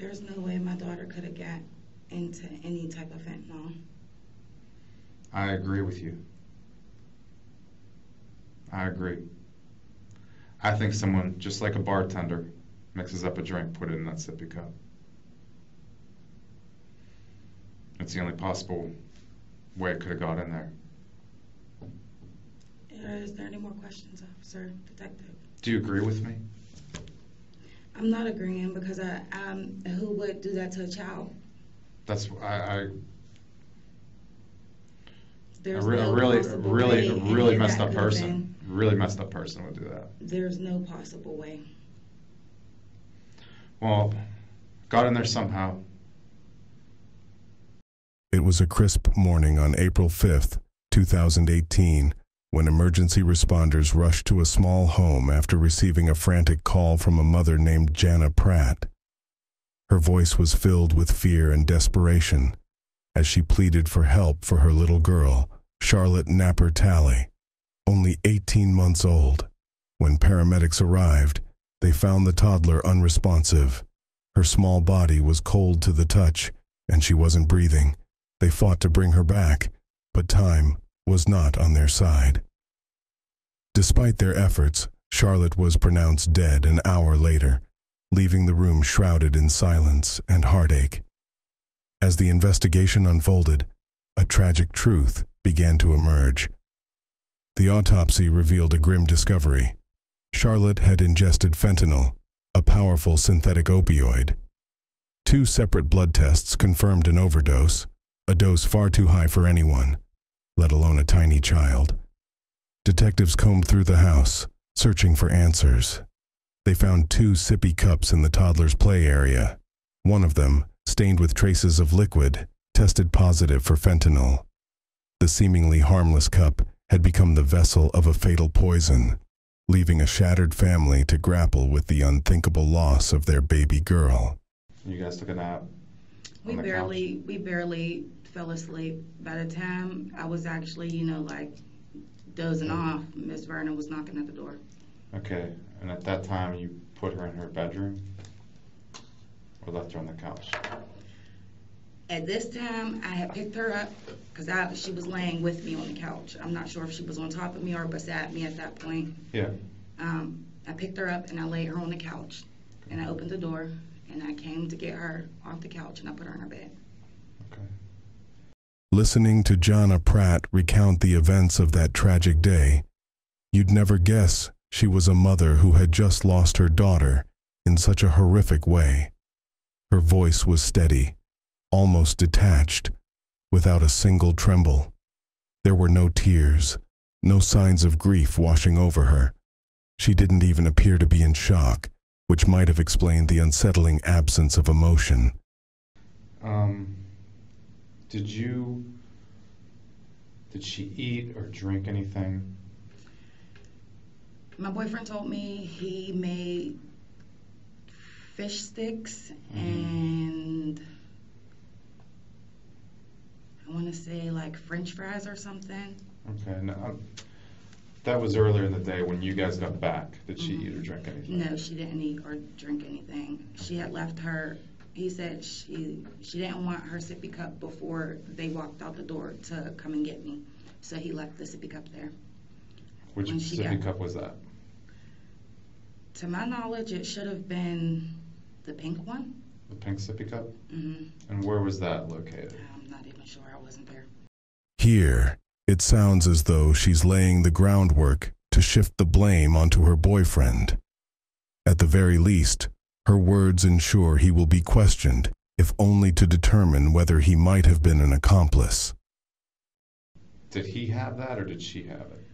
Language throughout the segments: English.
There's no way my daughter could have got into any type of fentanyl. I agree with you. I agree. I think someone, just like a bartender, mixes up a drink, put it in that sippy cup. It's the only possible way it could have got in there. Uh, is there any more questions, officer, detective? Do you agree with me? I'm not agreeing because I, um, who would do that to a child? That's I. I There's re- a no really, possible really, way any really of messed that up could have person, really messed up person would do that. been- There's no possible way. Well, got in there somehow. It was a crisp morning on April 5th, 2018, when emergency responders rushed to a small home after receiving a frantic call from a mother named Jana Pratt. Her voice was filled with fear and desperation as she pleaded for help for her little girl, Charlotte Napper Talley, only 18 months old. When paramedics arrived, they found the toddler unresponsive. Her small body was cold to the touch, and she wasn't breathing. They fought to bring her back, but time was not on their side. Despite their efforts, Charlotte was pronounced dead an hour later, leaving the room shrouded in silence and heartache. As the investigation unfolded, a tragic truth began to emerge. The autopsy revealed a grim discovery. Charlotte had ingested fentanyl, a powerful synthetic opioid. Two separate blood tests confirmed an overdose, a dose far too high for anyone, let alone a tiny child. Detectives combed through the house, searching for answers. They found two sippy cups in the toddler's play area. One of them, stained with traces of liquid, tested positive for fentanyl. The seemingly harmless cup had become the vessel of a fatal poison, leaving a shattered family to grapple with the unthinkable loss of their baby girl. You guys took a nap. We on the barely, we barely fell asleep. By the time I was actually, you know, like dozing off, Miss Vernon was knocking at the door. Okay, and at that time you put her in her bedroom, or left her on the couch. At this time, I had picked her up because she was laying with me on the couch. I'm not sure if she was on top of me or beside me at that point. Yeah. Um, I picked her up and I laid her on the couch. And I opened the door and I came to get her off the couch and I put her in her bed. Okay. Listening to Jana Pratt recount the events of that tragic day, you'd never guess she was a mother who had just lost her daughter in such a horrific way. Her voice was steady, almost detached, without a single tremble. There were no tears, no signs of grief washing over her. She didn't even appear to be in shock, which might have explained the unsettling absence of emotion. Um, did you, did she eat or drink anything? My boyfriend told me he made fish sticks Mhm. and I want to say like french fries or something. Okay, no, um, that was earlier in the day when you guys got back. Did she Mhm. eat or drink anything? No, she didn't eat or drink anything. She had left her, he said she, she didn't want her sippy cup before they walked out the door to come and get me. So he left the sippy cup there. Which when she sippy got- cup was that? To my knowledge, it should have been the pink one. The pink sippy cup? hmm And where was that located? I'm not even sure. I wasn't there. Here, it sounds as though she's laying the groundwork to shift the blame onto her boyfriend. At the very least, her words ensure he will be questioned, if only to determine whether he might have been an accomplice. Did he have that or did she have it?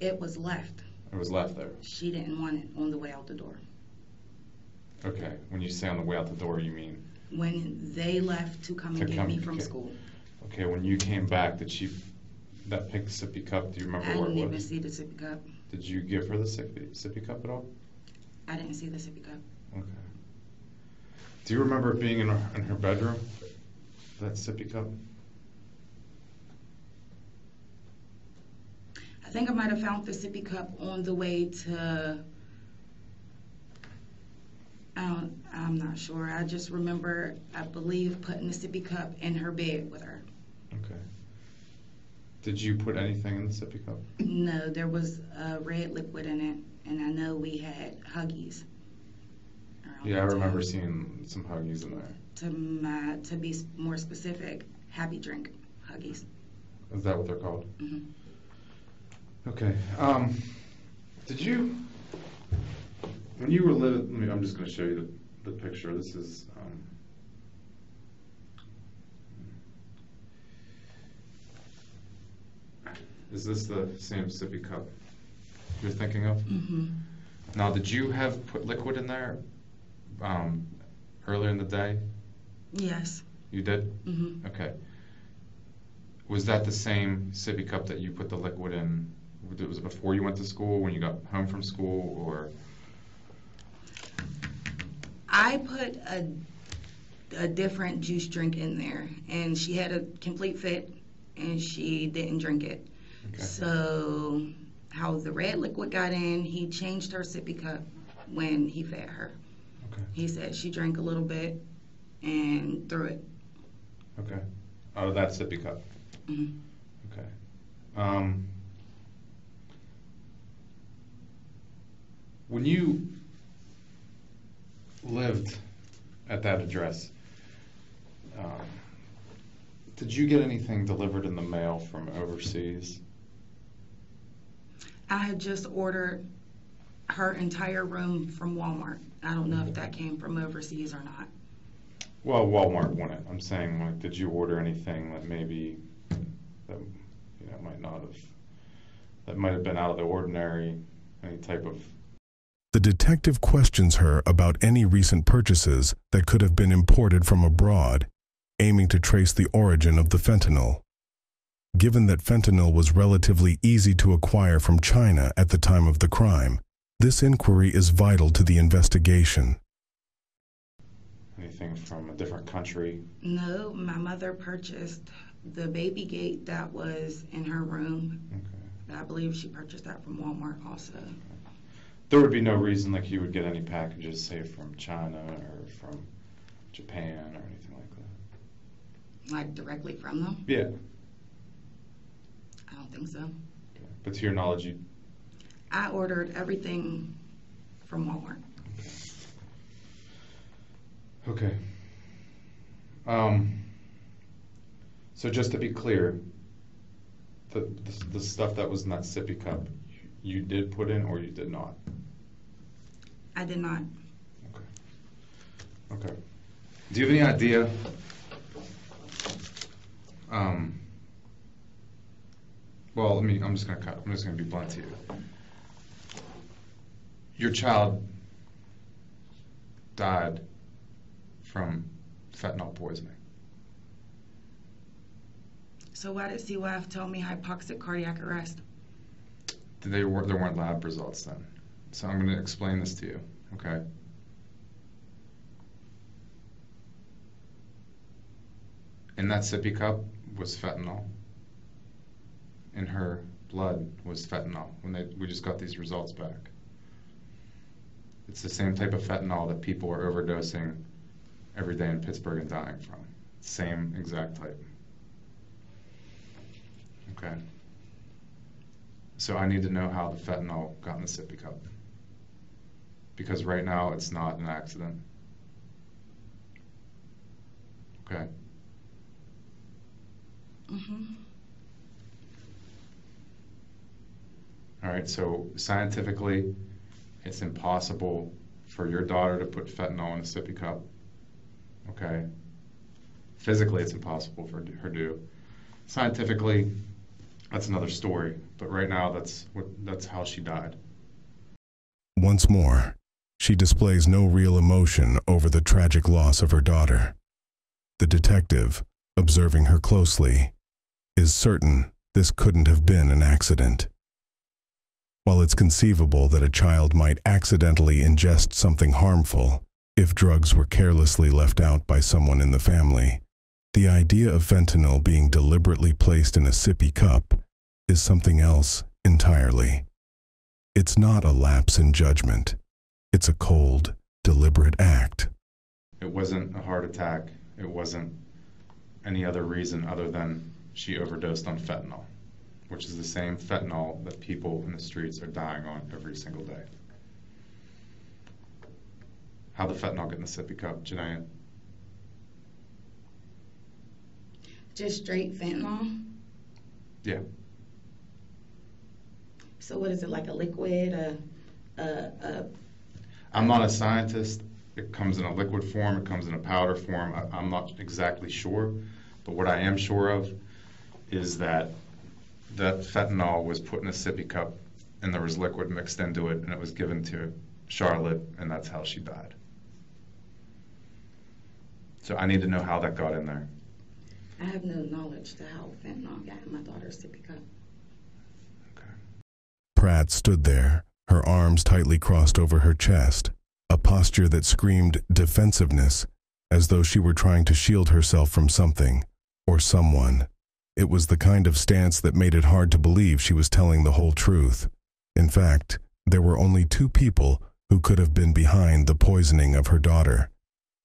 It was left. It was left there. She didn't want it on the way out the door. Okay, when you say on the way out the door, you mean, When they left to come To and get come me from get- school. okay, when you came back, did she, that pink sippy cup, do you remember I remember where didn't even see the sippy cup. Did you give her the sippy, sippy cup at all? I didn't see the sippy cup. Okay. Do you remember it being in her, in her bedroom? That sippy cup? I think I might have found the sippy cup on the way to. I don't, I'm I'm not sure. I just remember, I believe, putting the sippy cup in her bed with her. Okay. Did you put anything in the sippy cup? No, there was a red liquid in it, and I know we had Huggies. Yeah, I remember seeing some Huggies in there. To my, to be more specific, Happy Drink Huggies. Is that what they're called? Mhm. Okay. Um, did you, when you were living, I mean, I'm just going to show you the, the picture. This is, um, is this the same sippy cup you're thinking of? hmm Now, did you have put liquid in there um, earlier in the day? Yes. You did? hmm Okay. Was that the same sippy cup that you put the liquid in? Was it before you went to school, when you got home from school, or? I put a, a different juice drink in there, and she had a complete fit, and she didn't drink it. Okay. So, how the red liquid got in, he changed her sippy cup when he fed her. Okay. He said she drank a little bit and threw it. Okay. Out of that sippy cup. Mhm. Okay. Um, when you lived at that address, um, did you get anything delivered in the mail from overseas? I had just ordered her entire room from Walmart. I don't know if that came from overseas or not. Well, Walmart won it. I'm saying, like, did you order anything that maybe that you know might not have that might have been out of the ordinary? Any type of The detective questions her about any recent purchases that could have been imported from abroad, aiming to trace the origin of the fentanyl. Given that fentanyl was relatively easy to acquire from China at the time of the crime, this inquiry is vital to the investigation. anything from a different country. No, my mother purchased the baby gate that was in her room. Okay. I believe she purchased that from Walmart also. There would be no reason like you would get any packages, say from China or from Japan or anything like that. Like directly from them? Yeah. Don't think so. Okay. But to your knowledge, you I ordered everything from Walmart. Okay. Um, so just to be clear, the, the, the stuff that was in that sippy cup, you did put in or you did not? I did not. Okay. Okay. Do you have any idea? Um, well, let me, I'm just gonna cut, I'm just gonna be blunt to you. Your child died from fentanyl poisoning. So why did CYF tell me hypoxic cardiac arrest? They were, there weren't lab results then. So I'm gonna explain this to you, okay? In that sippy cup was fentanyl. In her blood was fentanyl, when they, we just got these results back. It's the same type of fentanyl that people are overdosing every day in Pittsburgh and dying from. Same exact type. Okay? So I need to know how the fentanyl got in the sippy cup. Because right now, it's not an accident. Okay? hmm All right, so scientifically, it's impossible for your daughter to put fentanyl in a sippy cup. Okay? Physically, it's impossible for her to. Scientifically, that's another story. But right now, that's what that's how she died. Once more, she displays no real emotion over the tragic loss of her daughter. The detective, observing her closely, is certain this couldn't have been an accident. While it's conceivable that a child might accidentally ingest something harmful if drugs were carelessly left out by someone in the family, the idea of fentanyl being deliberately placed in a sippy cup is something else entirely. It's not a lapse in judgment. It's a cold, deliberate act It wasn't a heart attack. It wasn't any other reason other than she overdosed on fentanyl, which is the same fentanyl that people in the streets are dying on every single day. How'd the fentanyl get in the sippy cup, Janae? Just straight fentanyl? Yeah. So what is it, like a liquid, a, a, a, I'm not a scientist. It comes in a liquid form, it comes in a powder form. I, I'm not exactly sure. But what I am sure of is that that fentanyl was put in a sippy cup and there was liquid mixed into it and it was given to Charlotte and that's how she died. So I need to know how that got in there. I have no knowledge to how fentanyl got in my daughter's sippy cup. Pratt stood there, her arms tightly crossed over her chest, a posture that screamed defensiveness, as though she were trying to shield herself from something or someone. It was the kind of stance that made it hard to believe she was telling the whole truth. In fact, there were only two people who could have been behind the poisoning of her daughter.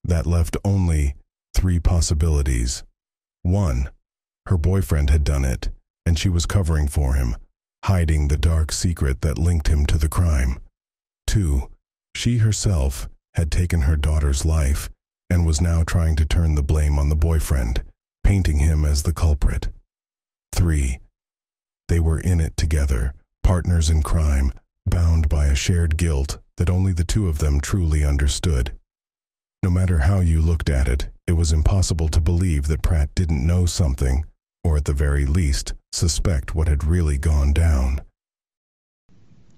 That left only three possibilities. One, her boyfriend had done it, and she was covering for him, hiding the dark secret that linked him to the crime. Two, she herself had taken her daughter's life and was now trying to turn the blame on the boyfriend, painting him as the culprit. Three, they were in it together, partners in crime, bound by a shared guilt that only the two of them truly understood. No matter how you looked at it, it was impossible to believe that Pratt didn't know something, or at the very least, suspect what had really gone down.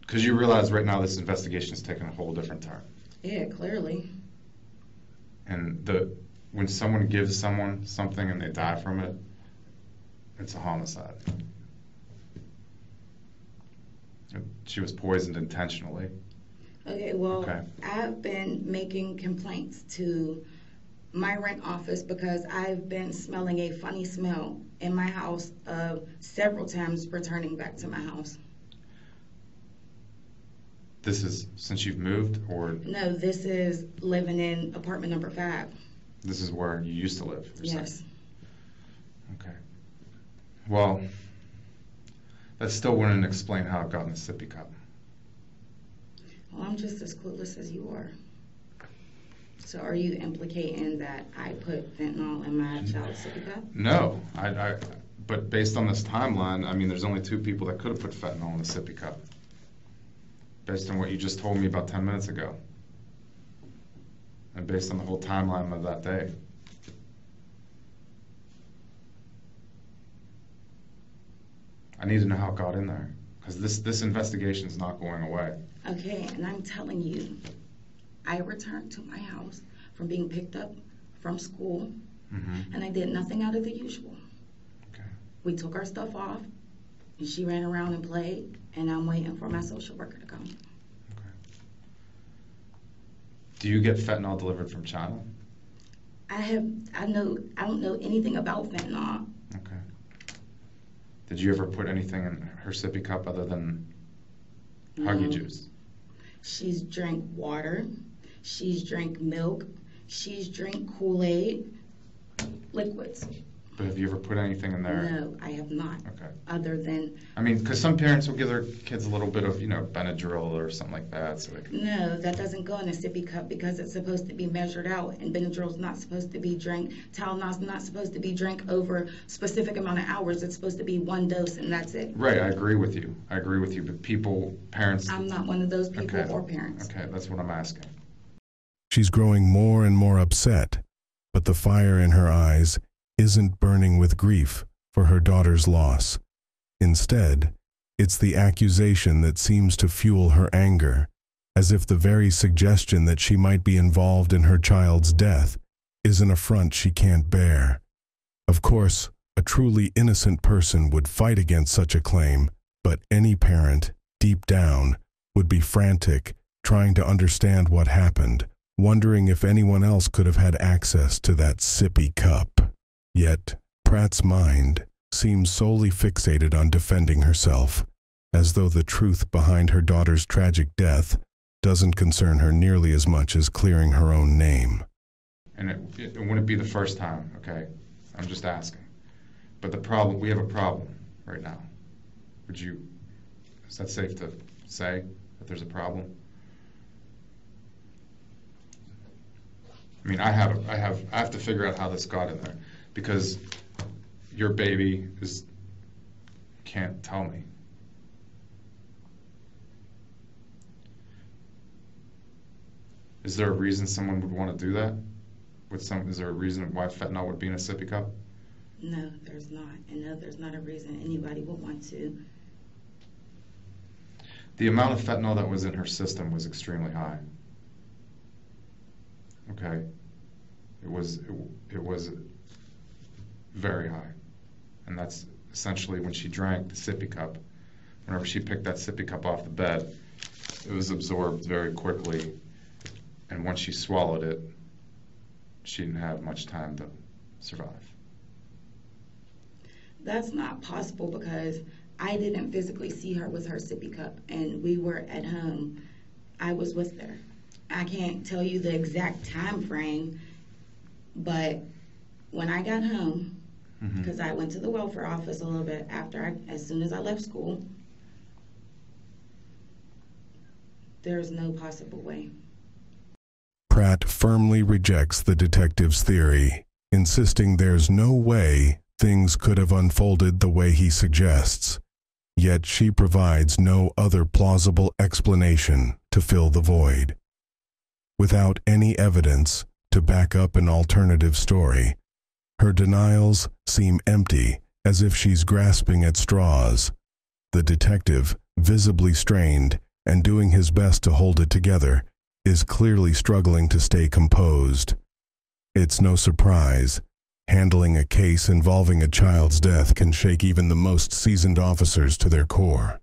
Because you realize right now this investigation is taking a whole different turn. Yeah, clearly. And the when someone gives someone something and they die from it, it's a homicide. She was poisoned intentionally. Okay, well, Okay. I've been making complaints to my rent office because I've been smelling a funny smell in my house uh, several times returning back to my house. This is since you've moved, or No, this is living in apartment number five. this is where you used to live? you're saying? Yes. Okay. Well, um, that still wouldn't explain how it got in the sippy cup. Well, I'm just as clueless as you are. So are you implicating that I put fentanyl in my mm-hmm. child's sippy cup? No, I, I, but based on this timeline, I mean, there's only two people that could have put fentanyl in the sippy cup. Based on what you just told me about ten minutes ago. And based on the whole timeline of that day. I need to know how it got in there, because this, this investigation is not going away. Okay, and I'm telling you, I returned to my house from being picked up from school, Mm-hmm. and I did nothing out of the usual. Okay. We took our stuff off, and she ran around and played, and I'm waiting for my social worker to come. Do you get fentanyl delivered from China? I have, I know, I don't know anything about fentanyl. Did you ever put anything in her sippy cup other than Huggy No. juice? She's drank water, she's drank milk, she's drank Kool-Aid, liquids. But have you ever put anything in there? No, I have not, Okay. other than, I mean, because some parents will give their kids a little bit of, you know, Benadryl or something like that, so they can, no, that doesn't go in a sippy cup because it's supposed to be measured out, and Benadryl's not supposed to be drank, Tylenol's not supposed to be drank over specific amount of hours, it's supposed to be one dose and that's it. right, I agree with you. I agree with you, but people, parents. I'm not one of those people Okay. or parents. Okay, that's what I'm asking. She's growing more and more upset, but the fire in her eyes isn't burning with grief for her daughter's loss. Instead, it's the accusation that seems to fuel her anger, as if the very suggestion that she might be involved in her child's death is an affront she can't bear. Of course, a truly innocent person would fight against such a claim, but any parent, deep down, would be frantic, trying to understand what happened, wondering if anyone else could have had access to that sippy cup. Yet, Pratt's mind seems solely fixated on defending herself, as though the truth behind her daughter's tragic death doesn't concern her nearly as much as clearing her own name. And it it wouldn't be the first time, okay? I'm just asking. But the problem, we have a problem right now. Would you, is that safe to say that there's a problem? I mean, I have, I have, I have to figure out how this got in there, because your baby is, can't tell me. Is there a reason someone would want to do that? With some, is there a reason why fentanyl would be in a sippy cup? No, there's not. And no, there's not a reason anybody would want to. The amount of fentanyl that was in her system was extremely high. Okay? It was, it was very high. And that's essentially when she drank the sippy cup, whenever she picked that sippy cup off the bed, it was absorbed very quickly. And once she swallowed it, she didn't have much time to survive. That's not possible because I didn't physically see her with her sippy cup and we were at home. I was with her. I can't tell you the exact time frame, but when I got home, Mhm. because I went to the welfare office a little bit after I, as soon as I left school, there's no possible way. Pratt firmly rejects the detective's theory, insisting there's no way things could have unfolded the way he suggests. Yet she provides no other plausible explanation to fill the void. Without any evidence to back up an alternative story, her denials seem empty, as if she's grasping at straws. The detective, visibly strained and doing his best to hold it together, is clearly struggling to stay composed. It's no surprise. Handling a case involving a child's death can shake even the most seasoned officers to their core.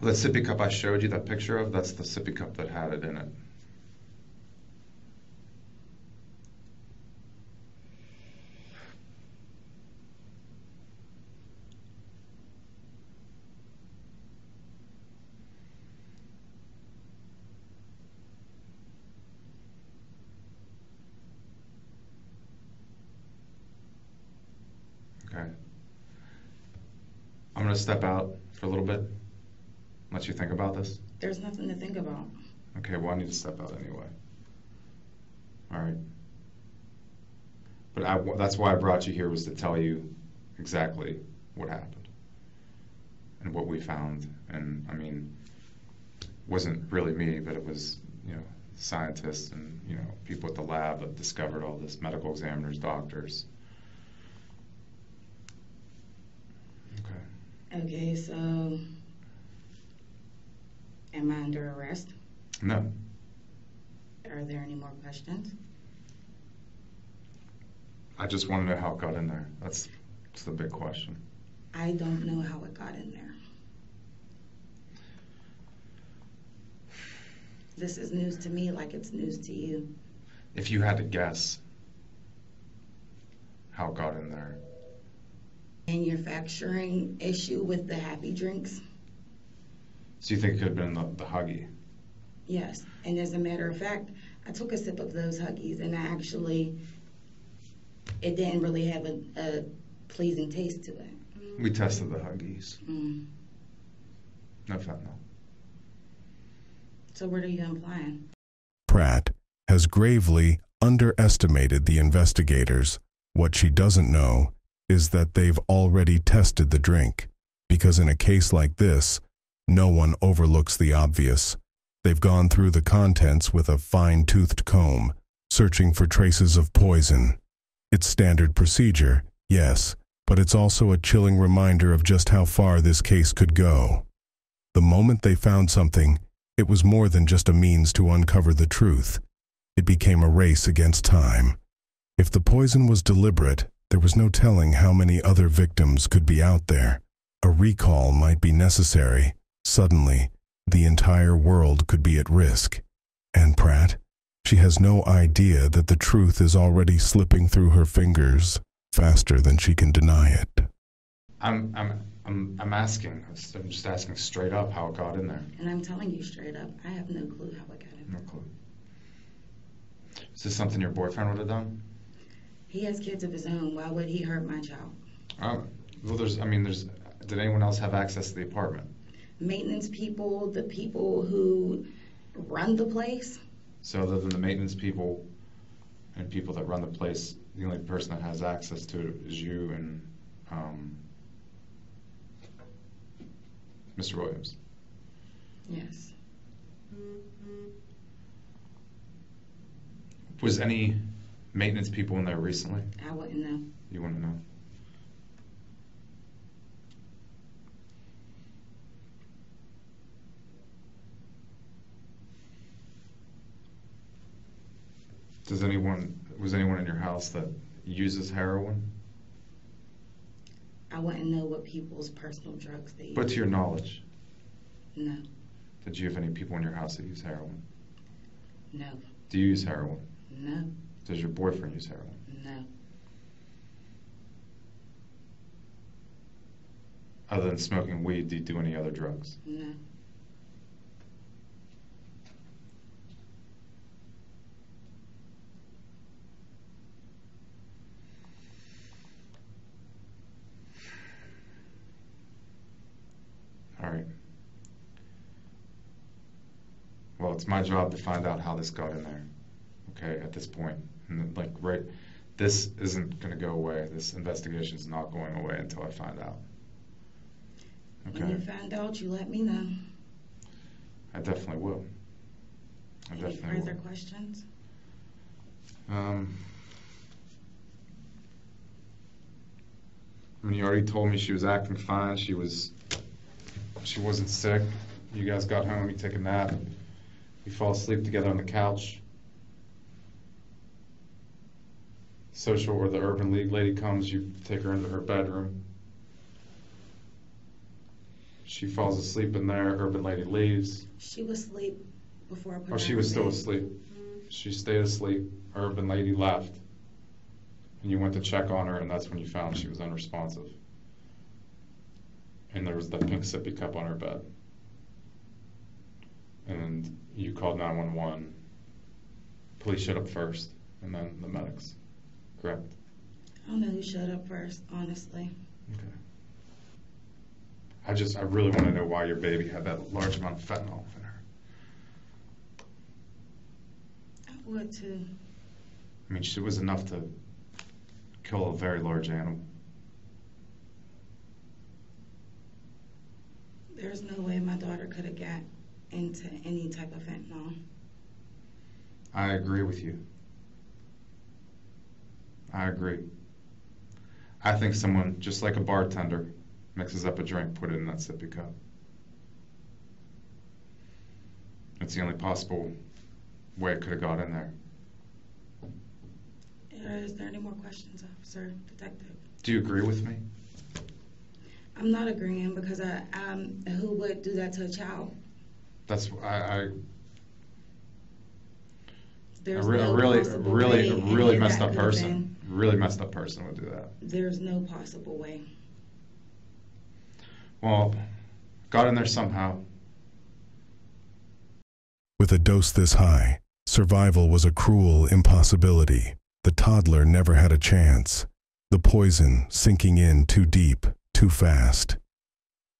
That sippy cup I showed you that picture of, that's the sippy cup that had it in it. Okay. Gonna step out for a little bit, let you think about this. There's nothing to think about. Okay, well, I need to step out anyway. All right. But I, that's why I brought you here was to tell you exactly what happened and what we found. And I mean, wasn't really me, but it was, you know, scientists and, you know, people at the lab that discovered all this, medical examiners, doctors. Okay. So am I under arrest? No, Are there any more questions? I just want to know how it got in there. That's, that's the big question. I don't know how it got in there. This is news to me like it's news to you. If you had to guess how it got in there, Manufacturing issue with the happy drinks? so you think it could have been the, the Huggy? Yes. And as a matter of fact, I took a sip of those Huggies and I actually, it didn't really have a, a pleasing taste to it. We tested the Huggies. Mm. No fentanyl. So what are you implying? Pratt has gravely underestimated the investigators. What she doesn't know is that they've already tested the drink, because in a case like this, no one overlooks the obvious. They've gone through the contents with a fine toothed comb, searching for traces of poison. It's standard procedure, yes, but it's also a chilling reminder of just how far this case could go. The moment they found something, it was more than just a means to uncover the truth. It became a race against time. If the poison was deliberate, there was no telling how many other victims could be out there. A recall might be necessary. Suddenly, the entire world could be at risk. And Pratt? She has no idea that the truth is already slipping through her fingers faster than she can deny it. I'm, I'm, I'm, I'm asking, I'm just asking straight up how it got in there. And I'm telling you straight up, I have no clue how it got in. there. No clue. Is this something your boyfriend would have done? He has kids of his own. Why would he hurt my child? Um, well, there's, I mean, there's, did anyone else have access to the apartment? Maintenance people, the people who run the place, So other than the maintenance people and people that run the place, the only person that has access to it is you and, um, Mr. Williams. yes. Was any maintenance people in there recently? I wouldn't know. You want to know? Does anyone, was anyone in your house that uses heroin? I wouldn't know what people's personal drugs they use. But to your knowledge, No, did you have any people in your house that use heroin? no, Do you use heroin? no, Does your boyfriend use heroin? no. Other than smoking weed, do you do any other drugs? No. All right. Well, it's my job to find out how this got in there. Okay, at this point, and like right, this isn't going to go away. This investigation is not going away until I find out. Okay. When you find out, you let me know. I definitely will. I Any definitely further will. questions? Um, I mean, you already told me she was acting fine. She was, she wasn't sick. You guys got home, you take a nap, you fall asleep together on the couch. Social or the Urban League lady comes, you take her into her bedroom. She falls asleep in there, Urban Lady leaves. She was asleep before I put her Oh, she was still asleep. Mm-hmm. She stayed asleep. Urban lady left. And you went to check on her, and that's when you found she was unresponsive. And there was the pink sippy cup on her bed. And you called 911. Police showed up first, and then the medics. Correct? I don't know who showed up first, honestly. Okay. I just, I really want to know why your baby had that large amount of fentanyl in her. I would too. I mean, she was enough to kill a very large animal. There's no way my daughter could have got into any type of fentanyl. I agree with you. I agree. I think someone, just like a bartender, mixes up a drink, put it in that sippy cup. It's the only possible way it could have got in there. Uh, there any more questions, officer, detective? Do you agree with me? I'm not agreeing because I, um, who would do that to a child? That's, I, I, I There's re- a no really, really, really messed up person, really messed up person would do that. There's no possible way. Well, got in there somehow. With a dose this high, survival was a cruel impossibility. The toddler never had a chance. The poison sinking in too deep, too fast.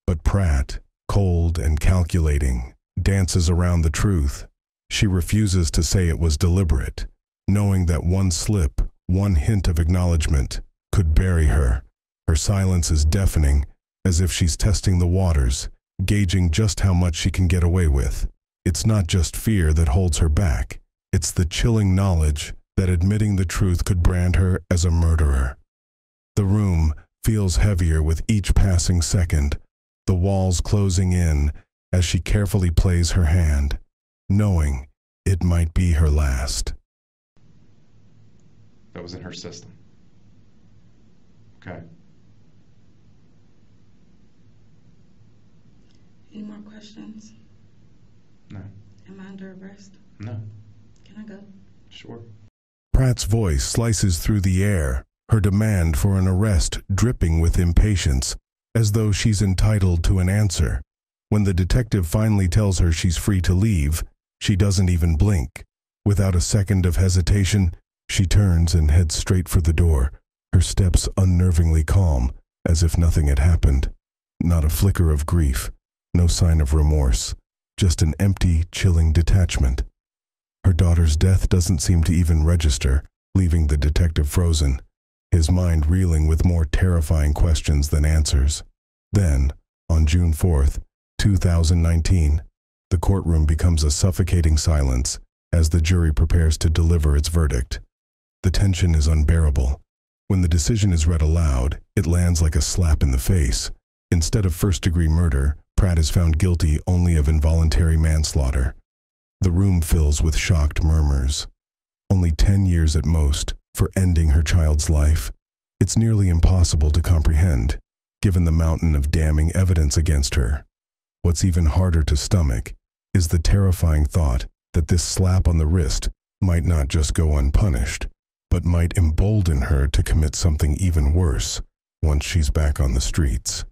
But Pratt, cold and calculating, dances around the truth. She refuses to say it was deliberate, knowing that one slip, one hint of acknowledgement, could bury her. Her silence is deafening, as if she's testing the waters, gauging just how much she can get away with. It's not just fear that holds her back, it's the chilling knowledge that admitting the truth could brand her as a murderer. The room feels heavier with each passing second, the walls closing in as she carefully plays her hand, knowing it might be her last. That was in her system. Okay. Any more questions? No. Am I under arrest? No. Can I go? Sure. Pratt's voice slices through the air, her demand for an arrest dripping with impatience, as though she's entitled to an answer. When the detective finally tells her she's free to leave, she doesn't even blink. Without a second of hesitation, She turns and heads straight for the door, her steps unnervingly calm, as if nothing had happened. Not a flicker of grief, no sign of remorse, just an empty, chilling detachment. Her daughter's death doesn't seem to even register, leaving the detective frozen, his mind reeling with more terrifying questions than answers. Then, on June 4th, 2019, the courtroom becomes a suffocating silence as the jury prepares to deliver its verdict. The tension is unbearable. When the decision is read aloud, it lands like a slap in the face. Instead of first degree murder, Pratt is found guilty only of involuntary manslaughter. The room fills with shocked murmurs. Only 10 years at most for ending her child's life. It's nearly impossible to comprehend, given the mountain of damning evidence against her. What's even harder to stomach is the terrifying thought that this slap on the wrist might not just go unpunished, but might embolden her to commit something even worse once she's back on the streets.